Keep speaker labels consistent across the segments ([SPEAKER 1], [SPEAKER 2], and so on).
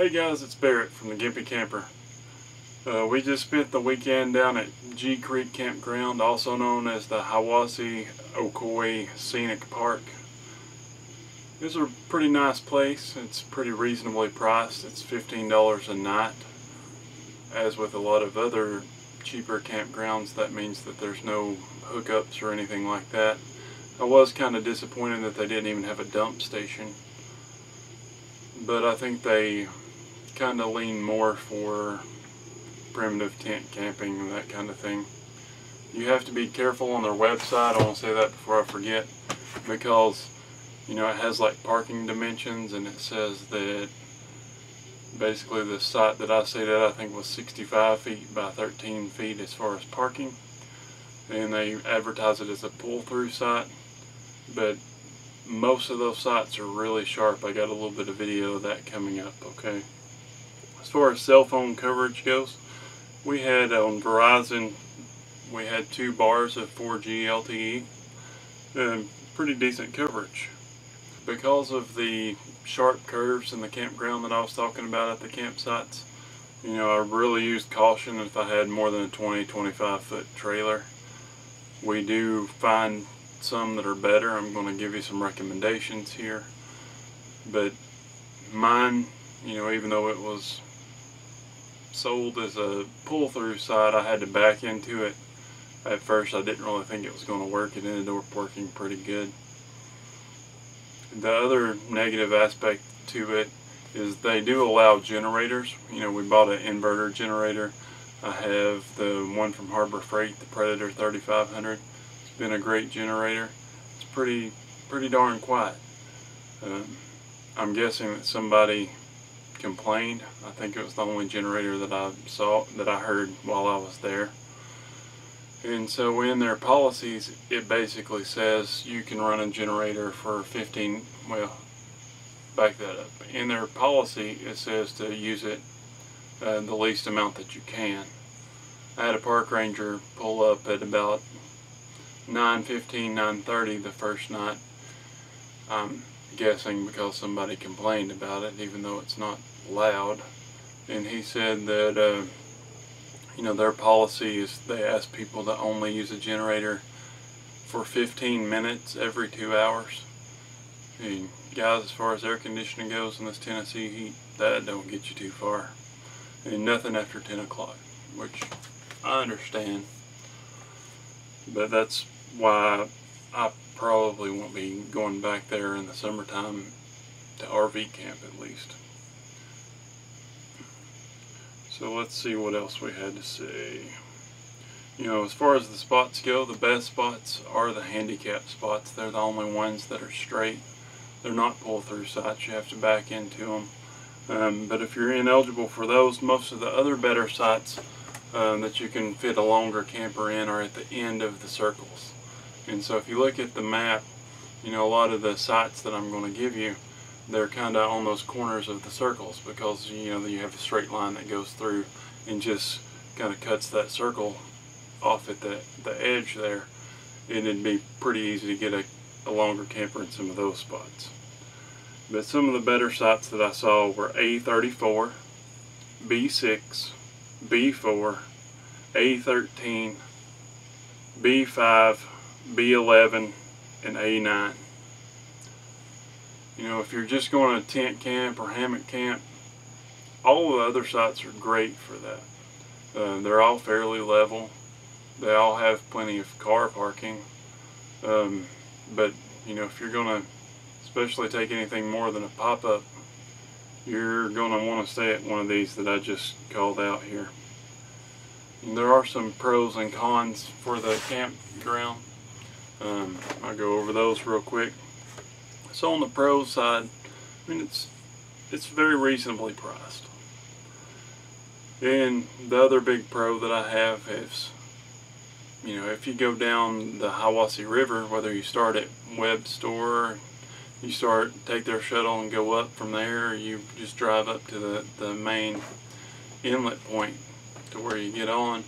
[SPEAKER 1] Hey guys, it's Barrett from the Gimpy Camper. Uh, we just spent the weekend down at Gee Creek Campground, also known as the Hiwassee Ocoee Scenic Park. It's a pretty nice place. It's pretty reasonably priced. It's $15 a night. As with a lot of other cheaper campgrounds, that means that there's no hookups or anything like that. I was kind of disappointed that they didn't even have a dump station. But I think they kind of lean more for primitive tent camping and that kind of thing. You have to be careful on their website, I want to say that before I forget, because you know it has like parking dimensions and it says that basically the site that I stayed at I think was 65 feet by 13 feet as far as parking and they advertise it as a pull-through site but most of those sites are really sharp. I got a little bit of video of that coming up, okay? As far as cell phone coverage goes, we had on Verizon, we had two bars of 4G LTE, and um, pretty decent coverage. Because of the sharp curves in the campground that I was talking about at the campsites, you know, I really used caution if I had more than a 20, 25 foot trailer. We do find some that are better. I'm going to give you some recommendations here. But mine, you know, even though it was sold as a pull-through side, I had to back into it. At first, I didn't really think it was going to work. It ended up working pretty good. The other negative aspect to it is they do allow generators. You know, we bought an inverter generator. I have the one from Harbor Freight, the Predator 3500 It's been a great generator. It's pretty, pretty darn quiet. Um, I'm guessing that somebody complained. I think it was the only generator that I saw, that I heard while I was there. And so in their policies, it basically says you can run a generator for 15, well, back that up. In their policy, it says to use it uh, the least amount that you can. I had a park ranger pull up at about 9.15, 9.30 the first night. I'm guessing because somebody complained about it, even though it's not loud. And he said that, uh, you know, their policy is they ask people to only use a generator for 15 minutes every two hours. And guys, as far as air conditioning goes in this Tennessee heat, that don't get you too far. And nothing after 10 o'clock, which I understand. But that's why I probably won't be going back there in the summertime to RV camp at least. So let's see what else we had to say. You know, as far as the spots go, the best spots are the handicap spots. They're the only ones that are straight. They're not pull-through sites. You have to back into them. Um, but if you're ineligible for those, most of the other better sites um, that you can fit a longer camper in are at the end of the circles. And so if you look at the map, you know, a lot of the sites that I'm going to give you, they're kind of on those corners of the circles because, you know, you have a straight line that goes through and just kind of cuts that circle off at the, the edge there. And it'd be pretty easy to get a, a longer camper in some of those spots. But some of the better sites that I saw were A34, B6, B4, A13, B5, B11, and A9. You know, if you're just going to tent camp or hammock camp, all the other sites are great for that. Uh, they're all fairly level. They all have plenty of car parking. Um, but, you know, if you're going to especially take anything more than a pop-up, you're going to want to stay at one of these that I just called out here. And there are some pros and cons for the campground. Um, I'll go over those real quick. So on the pro side, I mean it's it's very reasonably priced. And the other big pro that I have is, you know, if you go down the Hiwassee River, whether you start at Webb Store, you start, take their shuttle and go up from there, you just drive up to the, the main inlet point to where you get on,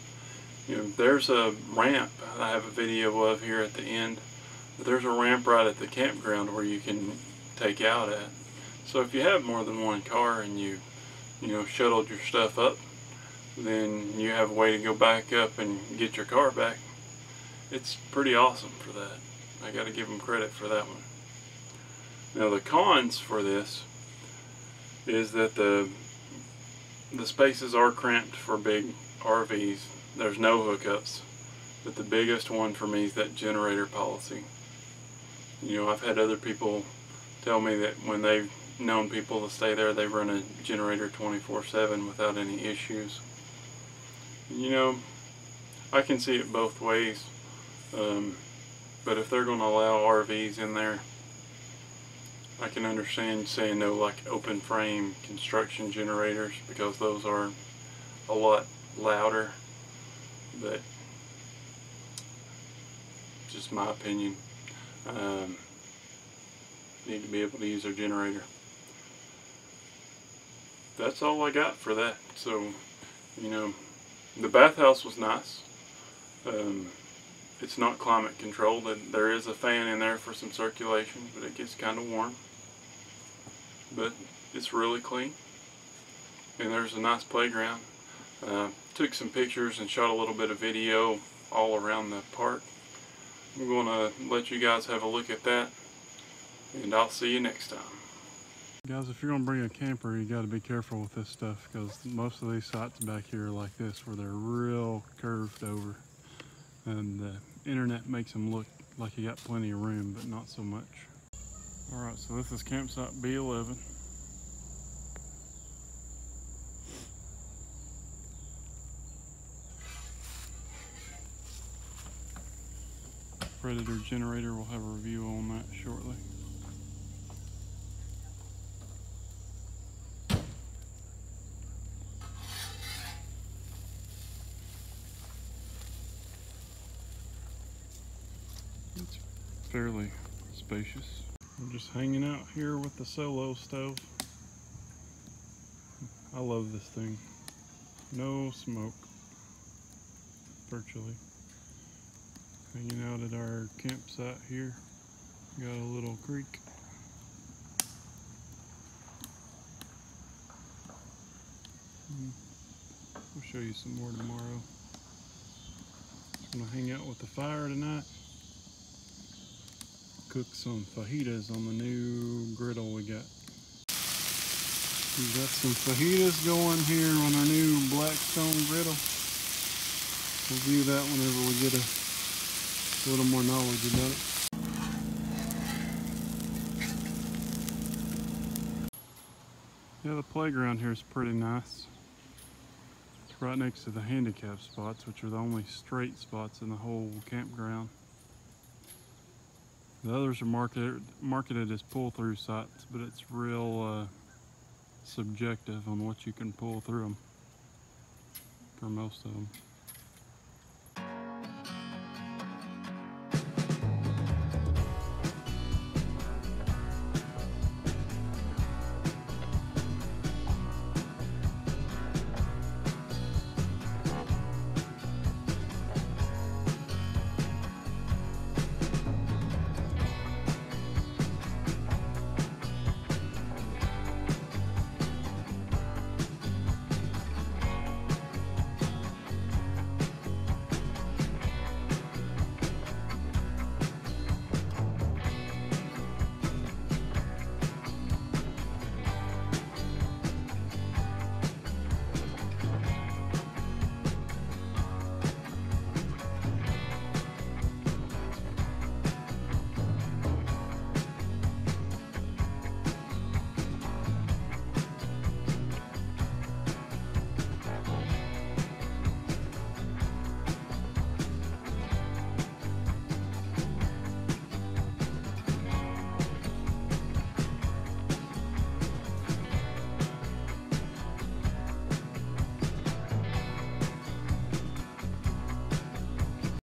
[SPEAKER 1] you know, there's a ramp I have a video of here at the end. There's a ramp right at the campground where you can take out at. So if you have more than one car and you you know, shuttled your stuff up, then you have a way to go back up and get your car back. It's pretty awesome for that. I got to give them credit for that one. Now the cons for this is that the the spaces are cramped for big RVs. There's no hookups. But the biggest one for me is that generator policy. You know, I've had other people tell me that when they've known people to stay there, they run a generator 24-7 without any issues. You know, I can see it both ways. Um, but if they're going to allow RVs in there, I can understand saying no like open frame construction generators because those are a lot louder. But just my opinion. Um, need to be able to use our generator. That's all I got for that. So, you know, the bathhouse was nice. Um, it's not climate controlled. There is a fan in there for some circulation, but it gets kind of warm. But it's really clean. And there's a nice playground. Uh, took some pictures and shot a little bit of video all around the park. I'm going to let you guys have a look at that. And I'll see you next time. Guys, if you're going to bring a camper, you got to be careful with this stuff because most of these sites back here are like this where they're real curved over. And the internet makes them look like you got plenty of room, but not so much. Alright, so this is campsite B11. Predator generator, we'll have a review on that shortly. It's fairly spacious. I'm just hanging out here with the solo stove. I love this thing. No smoke, virtually. Hanging out at our campsite here. Got a little creek. Hmm. I'll show you some more tomorrow. Just gonna hang out with the fire tonight. Cook some fajitas on the new griddle we got. We got some fajitas going here on our new Blackstone griddle. We'll view that whenever we get a little more knowledge about it. Yeah, the playground here is pretty nice. It's right next to the handicap spots, which are the only straight spots in the whole campground. The others are marketed, marketed as pull-through sites, but it's real uh, subjective on what you can pull through them for most of them.